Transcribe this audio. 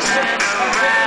crashing around.